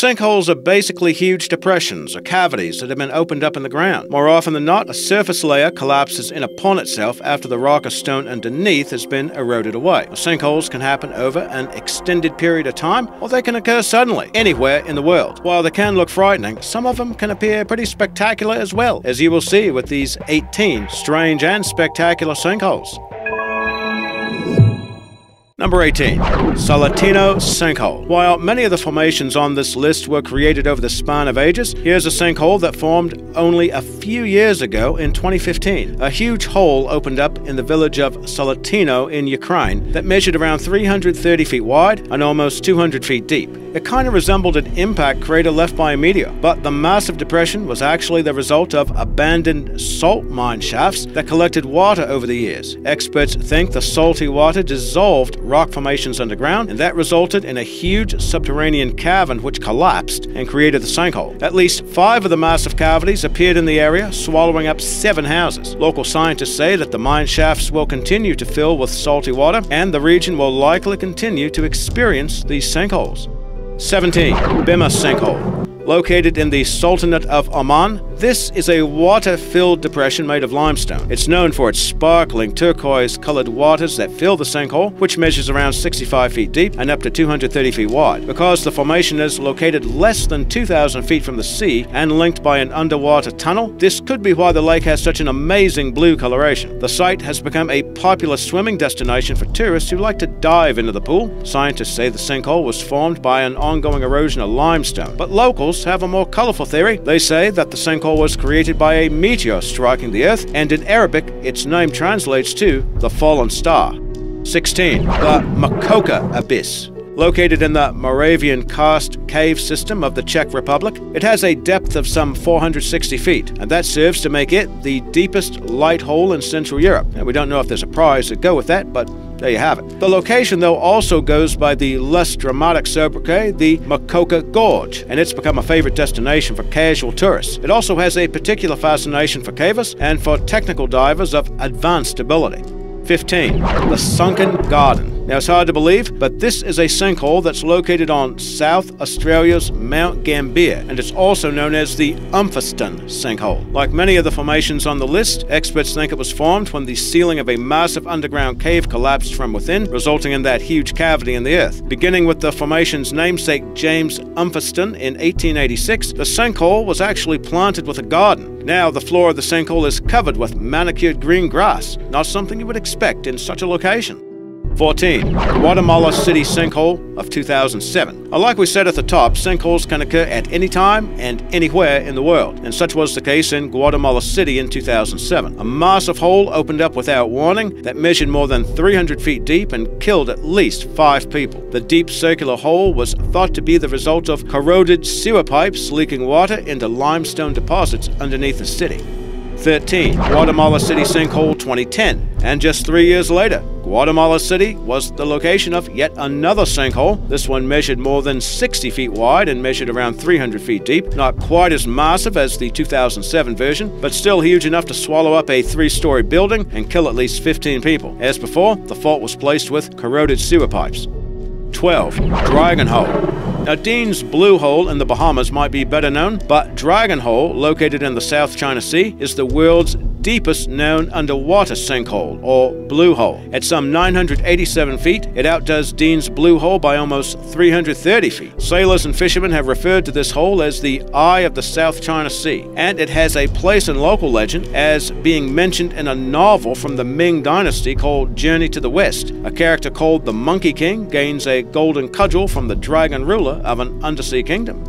sinkholes are basically huge depressions or cavities that have been opened up in the ground. More often than not, a surface layer collapses in upon itself after the rock or stone underneath has been eroded away. sinkholes can happen over an extended period of time, or they can occur suddenly, anywhere in the world. While they can look frightening, some of them can appear pretty spectacular as well, as you will see with these 18 strange and spectacular sinkholes. Number 18. Salentino Sinkhole. While many of the formations on this list were created over the span of ages, here's a sinkhole that formed only a few years ago in 2015. A huge hole opened up in the village of Salentino in Ukraine that measured around 330 feet wide and almost 200 feet deep. It kind of resembled an impact crater left by a meteor, but the massive depression was actually the result of abandoned salt mine shafts that collected water over the years. Experts think the salty water dissolved rock formations underground, and that resulted in a huge subterranean cavern which collapsed and created the sinkhole. At least five of the massive cavities appeared in the area, swallowing up seven houses. Local scientists say that the mine shafts will continue to fill with salty water, and the region will likely continue to experience these sinkholes. 17. Bima Sinkhole Located in the Sultanate of Oman, this is a water-filled depression made of limestone. It's known for its sparkling turquoise-colored waters that fill the sinkhole, which measures around 65 feet deep and up to 230 feet wide. Because the formation is located less than 2,000 feet from the sea and linked by an underwater tunnel, this could be why the lake has such an amazing blue coloration. The site has become a popular swimming destination for tourists who like to dive into the pool. Scientists say the sinkhole was formed by an ongoing erosion of limestone, but locals have a more colorful theory. They say that the sinkhole was created by a meteor striking the Earth, and in Arabic, its name translates to the fallen star. 16. The Macocha Abyss. Located in the Moravian karst cave system of the Czech Republic, it has a depth of some 460 feet, and that serves to make it the deepest light hole in Central Europe. And we don't know if there's a prize to go with that, but there you have it. The location, though, also goes by the less dramatic sobriquet, the Macocha Gorge, and it's become a favorite destination for casual tourists. It also has a particular fascination for cavers and for technical divers of advanced ability. 15. The Sunken Garden. Now, it's hard to believe, but this is a sinkhole that's located on South Australia's Mount Gambier, and it's also known as the Umpherston sinkhole. Like many of the formations on the list, experts think it was formed when the ceiling of a massive underground cave collapsed from within, resulting in that huge cavity in the earth. Beginning with the formation's namesake James Umpherston in 1886, the sinkhole was actually planted with a garden. Now, the floor of the sinkhole is covered with manicured green grass, not something you would expect in such a location. 14. Guatemala City Sinkhole of 2007. Uh, like we said at the top, sinkholes can occur at any time and anywhere in the world, and such was the case in Guatemala City in 2007. A massive hole opened up without warning that measured more than 300 feet deep and killed at least five people. The deep circular hole was thought to be the result of corroded sewer pipes leaking water into limestone deposits underneath the city. 13. Guatemala City Sinkhole 2010. And just three years later, Guatemala City was the location of yet another sinkhole. This one measured more than 60 feet wide and measured around 300 feet deep. Not quite as massive as the 2007 version, but still huge enough to swallow up a three story building and kill at least 15 people. As before, the fault was placed with corroded sewer pipes. 12. Dragon Hole. Now, Dean's Blue Hole in the Bahamas might be better known, but Dragon Hole, located in the South China Sea, is the world's deepest known underwater sinkhole, or blue hole. At some 987 feet, it outdoes Dean's Blue Hole by almost 330 feet. Sailors and fishermen have referred to this hole as the Eye of the South China Sea, and it has a place in local legend as being mentioned in a novel from the Ming Dynasty called Journey to the West. A character called the Monkey King gains a golden cudgel from the dragon ruler of an undersea kingdom.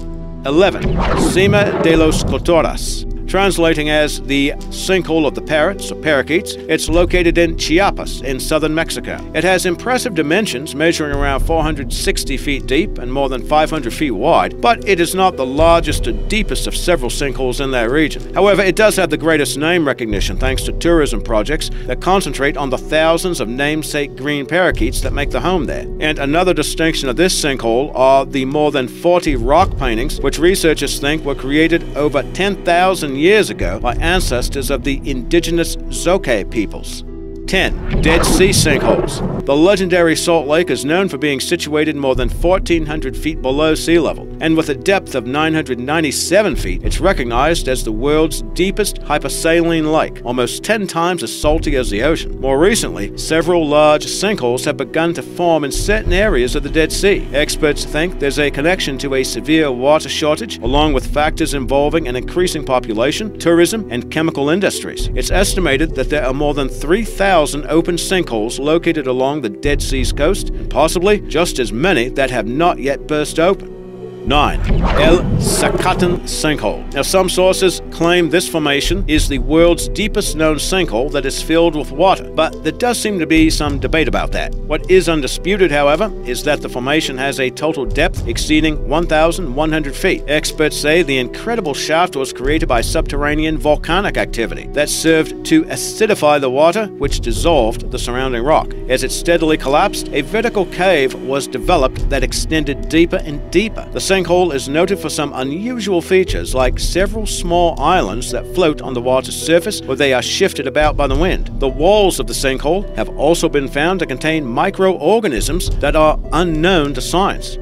11. Sima de los Cotorras translating as the sinkhole of the parrots or parakeets. It's located in Chiapas in southern Mexico. It has impressive dimensions, measuring around 460 feet deep and more than 500 feet wide, but it is not the largest or deepest of several sinkholes in that region. However, it does have the greatest name recognition thanks to tourism projects that concentrate on the thousands of namesake green parakeets that make the home there. And another distinction of this sinkhole are the more than 40 rock paintings, which researchers think were created over 10,000 years ago by ancestors of the indigenous Zoque peoples. 10. Dead Sea sinkholes. The legendary Salt Lake is known for being situated more than 1,400 feet below sea level, and with a depth of 997 feet, it's recognized as the world's deepest hypersaline lake, almost 10 times as salty as the ocean. More recently, several large sinkholes have begun to form in certain areas of the Dead Sea. Experts think there's a connection to a severe water shortage, along with factors involving an increasing population, tourism, and chemical industries. It's estimated that there are more than 3,000 open sinkholes located along the Dead Sea's coast, and possibly just as many that have not yet burst open. 9. El Zacatán Sinkhole. Now, some sources claim this formation is the world's deepest known sinkhole that is filled with water, but there does seem to be some debate about that. What is undisputed, however, is that the formation has a total depth exceeding 1,100 feet. Experts say the incredible shaft was created by subterranean volcanic activity that served to acidify the water, which dissolved the surrounding rock. As it steadily collapsed, a vertical cave was developed that extended deeper and deeper. The sinkhole is noted for some unusual features like several small islands that float on the water's surface where they are shifted about by the wind. The walls of the sinkhole have also been found to contain microorganisms that are unknown to science.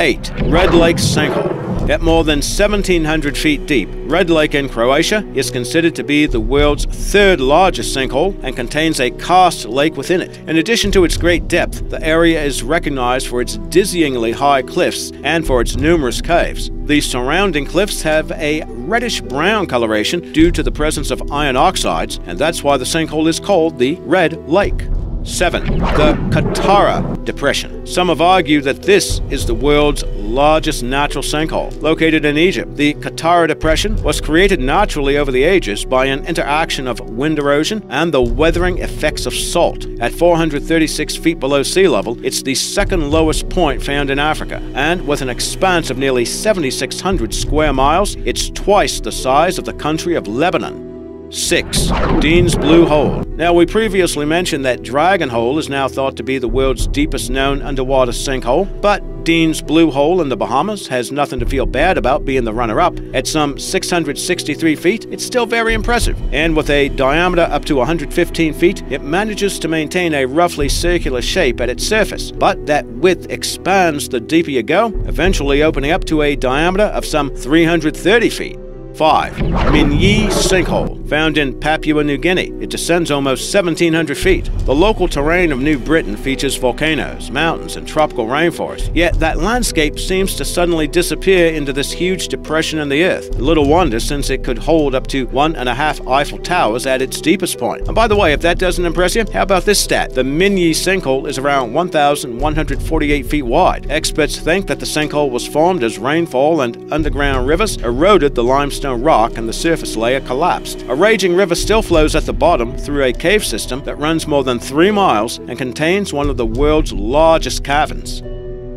8. Red Lake Sinkhole at more than 1,700 feet deep, Red Lake in Croatia is considered to be the world's third largest sinkhole and contains a karst lake within it. In addition to its great depth, the area is recognized for its dizzyingly high cliffs and for its numerous caves. The surrounding cliffs have a reddish brown coloration due to the presence of iron oxides, and that's why the sinkhole is called the Red Lake. 7. The Qattara Depression. Some have argued that this is the world's largest natural sinkhole. Located in Egypt, the Qattara Depression was created naturally over the ages by an interaction of wind erosion and the weathering effects of salt. At 436 feet below sea level, it's the second lowest point found in Africa, and with an expanse of nearly 7,600 square miles, it's twice the size of the country of Lebanon. 6. Dean's Blue Hole. Now, we previously mentioned that Dragon Hole is now thought to be the world's deepest known underwater sinkhole, but Dean's Blue Hole in the Bahamas has nothing to feel bad about being the runner up. At some 663 feet, it's still very impressive, and with a diameter up to 115 feet, it manages to maintain a roughly circular shape at its surface. But that width expands the deeper you go, eventually opening up to a diameter of some 330 feet. 5. Minye Sinkhole, found in Papua New Guinea. It descends almost 1,700 feet. The local terrain of New Britain features volcanoes, mountains, and tropical rainforests. Yet that landscape seems to suddenly disappear into this huge depression in the earth. Little wonder since it could hold up to one and a half Eiffel Towers at its deepest point. And by the way, if that doesn't impress you, how about this stat? The Minye Sinkhole is around 1,148 feet wide. Experts think that the sinkhole was formed as rainfall and underground rivers eroded the limestone rock and the surface layer collapsed. A raging river still flows at the bottom through a cave system that runs more than three miles and contains one of the world's largest caverns.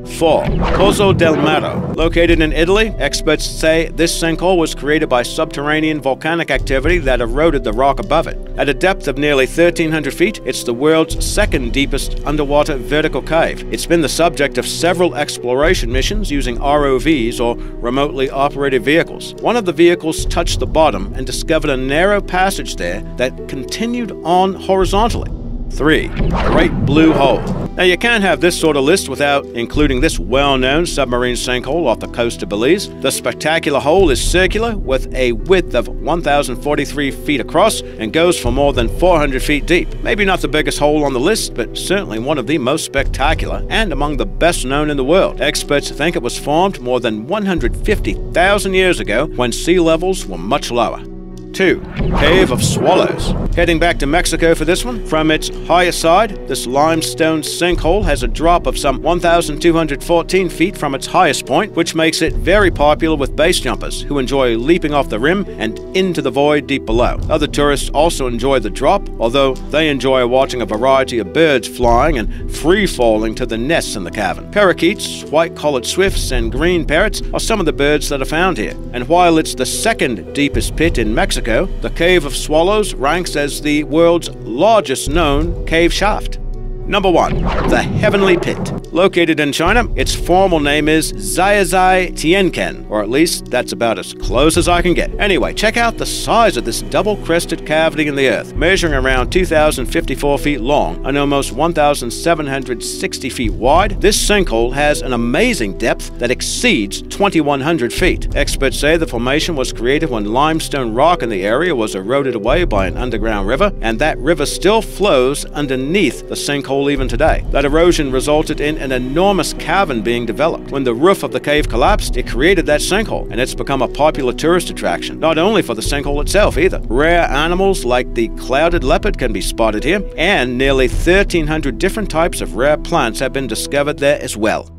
4. Pozzo del Merro. Located in Italy, experts say this sinkhole was created by subterranean volcanic activity that eroded the rock above it. At a depth of nearly 1,300 feet, it's the world's second deepest underwater vertical cave. It's been the subject of several exploration missions using ROVs or remotely operated vehicles. One of the vehicles touched the bottom and discovered a narrow passage there that continued on horizontally. 3. Great Blue Hole. Now, you can't have this sort of list without including this well known submarine sinkhole off the coast of Belize. The spectacular hole is circular with a width of 1,043 feet across and goes for more than 400 feet deep. Maybe not the biggest hole on the list, but certainly one of the most spectacular and among the best known in the world. Experts think it was formed more than 150,000 years ago when sea levels were much lower. 2. Cave of Swallows. Heading back to Mexico for this one. From its highest side, this limestone sinkhole has a drop of some 1,214 feet from its highest point, which makes it very popular with base jumpers who enjoy leaping off the rim and into the void deep below. Other tourists also enjoy the drop, although they enjoy watching a variety of birds flying and free falling to the nests in the cavern. Parakeets, white collared swifts, and green parrots are some of the birds that are found here. And while it's the second deepest pit in Mexico, Mexico, the Cave of Swallows ranks as the world's largest known cave shaft. Number 1. The Heavenly Pit. Located in China, its formal name is Xiaozhai Tiankeng, or at least that's about as close as I can get. Anyway, check out the size of this double crested cavity in the earth, measuring around 2,054 feet long and almost 1,760 feet wide. This sinkhole has an amazing depth that exceeds 2,100 feet. Experts say the formation was created when limestone rock in the area was eroded away by an underground river, and that river still flows underneath the sinkhole even today. That erosion resulted in an enormous cavern being developed. When the roof of the cave collapsed, it created that sinkhole, and it's become a popular tourist attraction, not only for the sinkhole itself either. Rare animals like the clouded leopard can be spotted here, and nearly 1,300 different types of rare plants have been discovered there as well.